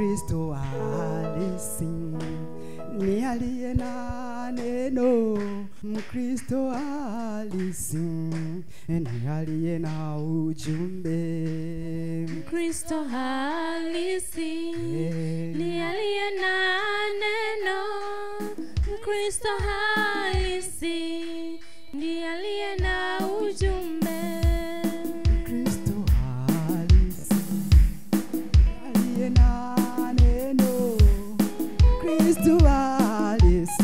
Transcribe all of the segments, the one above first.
Kristo halisi ni aliye na neno. Mkristo halisi ni aliye na ujumbe. Mkristo halisi ni aliye na neno. Mkristo halisi ni aliye na Alice,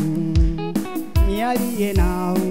me alienau.